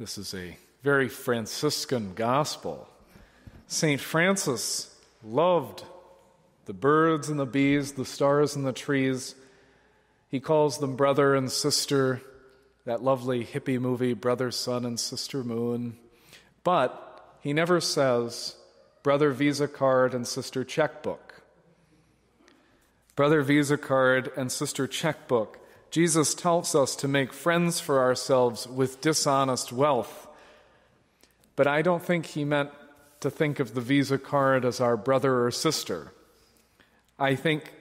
This is a very Franciscan gospel. St. Francis loved the birds and the bees, the stars and the trees. He calls them brother and sister, that lovely hippie movie, Brother, Sun, and Sister Moon. But he never says brother Visa card and sister checkbook. Brother Visa card and sister checkbook. Jesus tells us to make friends for ourselves with dishonest wealth. But I don't think he meant to think of the Visa card as our brother or sister. I think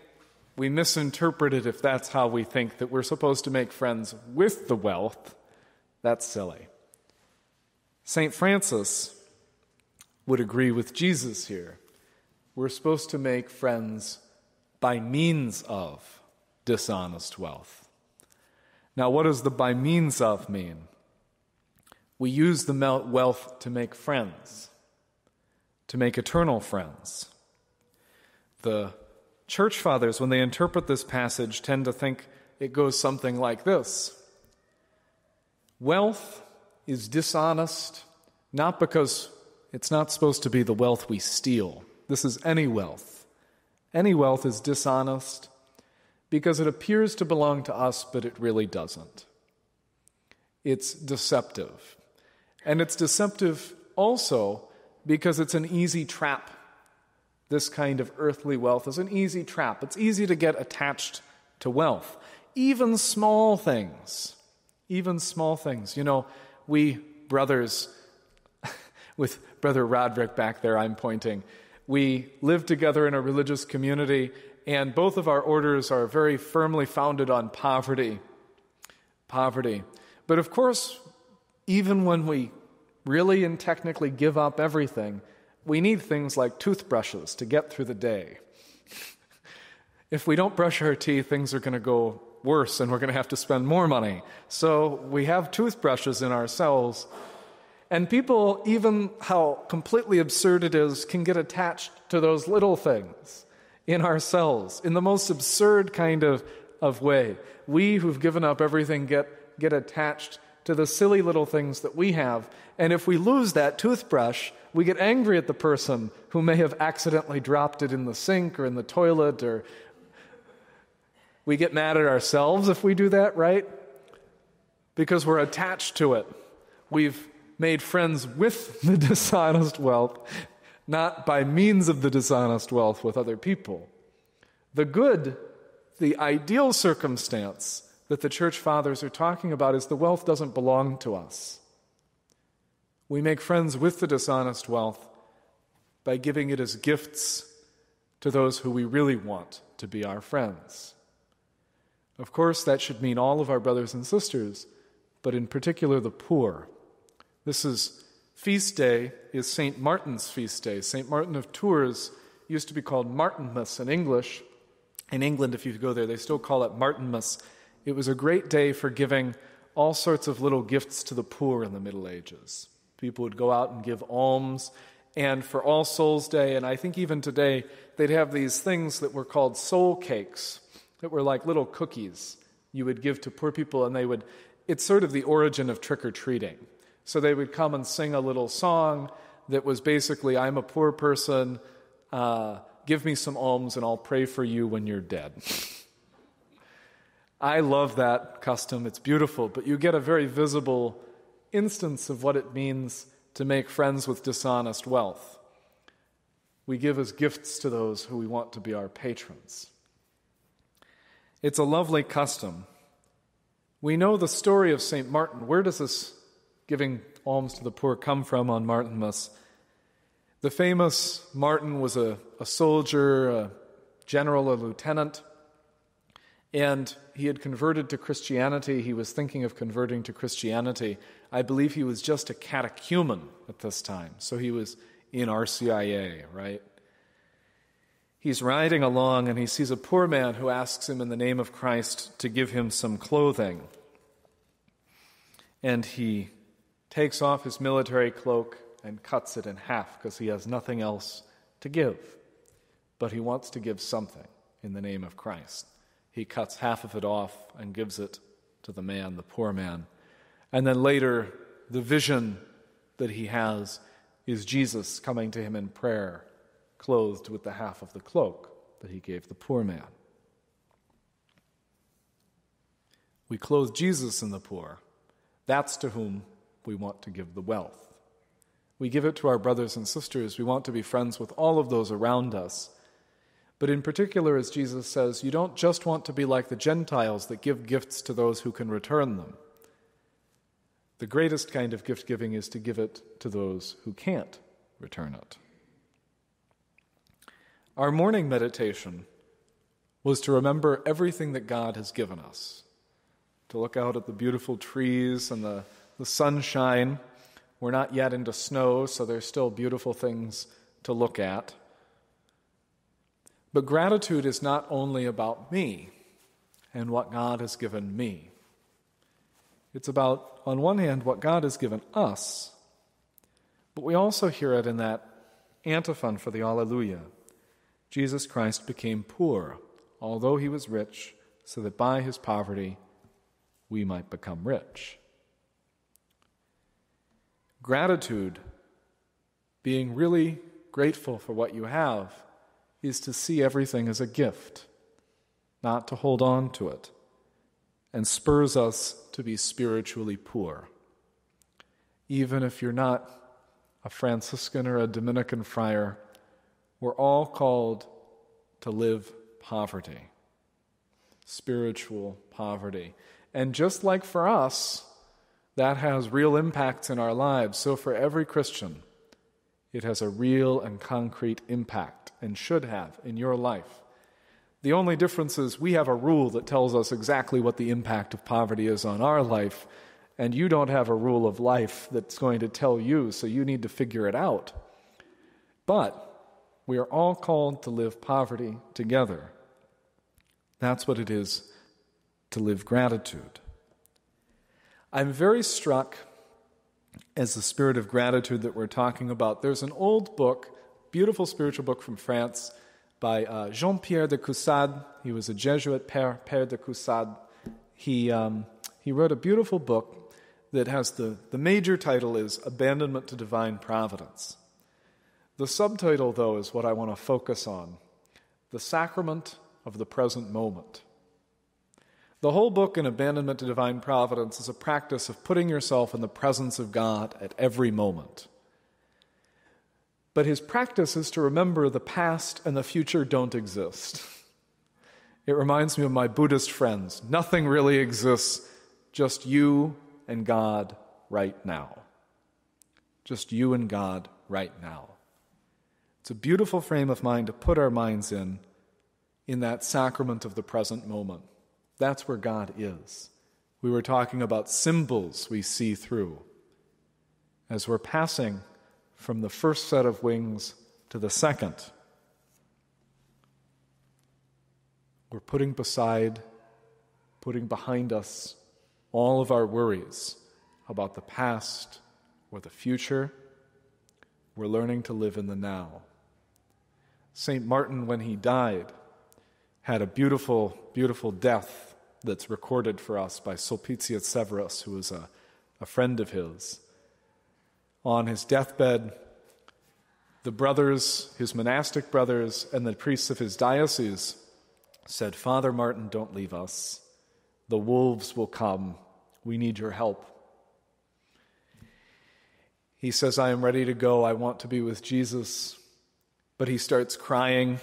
we misinterpret it if that's how we think that we're supposed to make friends with the wealth. That's silly. St. Francis would agree with Jesus here. We're supposed to make friends by means of dishonest wealth. Now, what does the by means of mean? We use the wealth to make friends, to make eternal friends. The church fathers, when they interpret this passage, tend to think it goes something like this Wealth is dishonest, not because it's not supposed to be the wealth we steal. This is any wealth. Any wealth is dishonest because it appears to belong to us, but it really doesn't. It's deceptive. And it's deceptive also because it's an easy trap. This kind of earthly wealth is an easy trap. It's easy to get attached to wealth. Even small things. Even small things. You know, we brothers, with Brother Roderick back there, I'm pointing, we live together in a religious community and both of our orders are very firmly founded on poverty. Poverty. But of course, even when we really and technically give up everything, we need things like toothbrushes to get through the day. if we don't brush our teeth, things are going to go worse and we're going to have to spend more money. So we have toothbrushes in our cells. And people, even how completely absurd it is, can get attached to those little things in ourselves in the most absurd kind of, of way. We who've given up everything get, get attached to the silly little things that we have. And if we lose that toothbrush, we get angry at the person who may have accidentally dropped it in the sink or in the toilet, or we get mad at ourselves if we do that, right? Because we're attached to it. We've made friends with the dishonest wealth not by means of the dishonest wealth with other people. The good, the ideal circumstance that the church fathers are talking about is the wealth doesn't belong to us. We make friends with the dishonest wealth by giving it as gifts to those who we really want to be our friends. Of course, that should mean all of our brothers and sisters, but in particular the poor. This is feast day is St. Martin's feast day. St. Martin of Tours used to be called Martinmas in English. In England, if you go there, they still call it Martinmas. It was a great day for giving all sorts of little gifts to the poor in the Middle Ages. People would go out and give alms. And for All Souls Day, and I think even today, they'd have these things that were called soul cakes, that were like little cookies you would give to poor people, and they would, it's sort of the origin of trick or treating. So they would come and sing a little song that was basically, I'm a poor person, uh, give me some alms and I'll pray for you when you're dead. I love that custom. It's beautiful, but you get a very visible instance of what it means to make friends with dishonest wealth. We give as gifts to those who we want to be our patrons. It's a lovely custom. We know the story of St. Martin. Where does this giving alms to the poor come from on Martinmas. The famous Martin was a, a soldier, a general, a lieutenant, and he had converted to Christianity. He was thinking of converting to Christianity. I believe he was just a catechumen at this time, so he was in RCIA, right? He's riding along and he sees a poor man who asks him in the name of Christ to give him some clothing. And he takes off his military cloak and cuts it in half because he has nothing else to give. But he wants to give something in the name of Christ. He cuts half of it off and gives it to the man, the poor man. And then later, the vision that he has is Jesus coming to him in prayer, clothed with the half of the cloak that he gave the poor man. We clothe Jesus in the poor. That's to whom we want to give the wealth. We give it to our brothers and sisters. We want to be friends with all of those around us. But in particular, as Jesus says, you don't just want to be like the Gentiles that give gifts to those who can return them. The greatest kind of gift giving is to give it to those who can't return it. Our morning meditation was to remember everything that God has given us, to look out at the beautiful trees and the, the sunshine. We're not yet into snow, so there's still beautiful things to look at. But gratitude is not only about me and what God has given me. It's about, on one hand, what God has given us, but we also hear it in that antiphon for the Alleluia. Jesus Christ became poor, although he was rich, so that by his poverty we might become rich. Gratitude, being really grateful for what you have, is to see everything as a gift, not to hold on to it, and spurs us to be spiritually poor. Even if you're not a Franciscan or a Dominican friar, we're all called to live poverty, spiritual poverty. And just like for us, that has real impacts in our lives. So for every Christian, it has a real and concrete impact and should have in your life. The only difference is we have a rule that tells us exactly what the impact of poverty is on our life, and you don't have a rule of life that's going to tell you, so you need to figure it out. But we are all called to live poverty together. That's what it is to live gratitude. I'm very struck as the spirit of gratitude that we're talking about. There's an old book, beautiful spiritual book from France by uh, Jean Pierre de Caussade. He was a Jesuit, Père, Père de Caussade. He, um, he wrote a beautiful book that has the, the major title is Abandonment to Divine Providence. The subtitle, though, is what I want to focus on The Sacrament of the Present Moment. The whole book in Abandonment to Divine Providence is a practice of putting yourself in the presence of God at every moment. But his practice is to remember the past and the future don't exist. It reminds me of my Buddhist friends. Nothing really exists, just you and God right now. Just you and God right now. It's a beautiful frame of mind to put our minds in, in that sacrament of the present moment. That's where God is. We were talking about symbols we see through. As we're passing from the first set of wings to the second, we're putting beside, putting behind us all of our worries about the past or the future. We're learning to live in the now. St. Martin, when he died, had a beautiful, beautiful death that's recorded for us by Sulpicius Severus, who was a, a friend of his. On his deathbed, the brothers, his monastic brothers, and the priests of his diocese said, Father Martin, don't leave us. The wolves will come. We need your help. He says, I am ready to go. I want to be with Jesus. But he starts crying.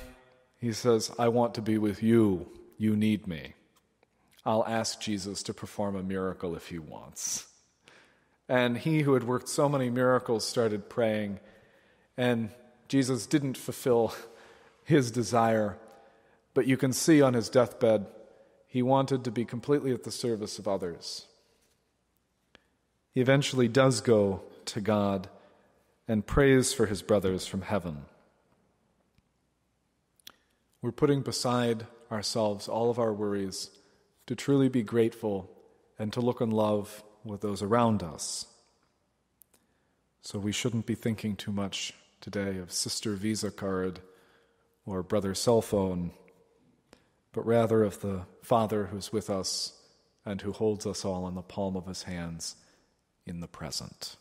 He says, I want to be with you. You need me. I'll ask Jesus to perform a miracle if he wants. And he who had worked so many miracles started praying, and Jesus didn't fulfill his desire. But you can see on his deathbed, he wanted to be completely at the service of others. He eventually does go to God and prays for his brothers from heaven. We're putting beside ourselves all of our worries to truly be grateful and to look in love with those around us. So we shouldn't be thinking too much today of Sister Visa card or Brother cell phone, but rather of the Father who's with us and who holds us all in the palm of his hands in the present.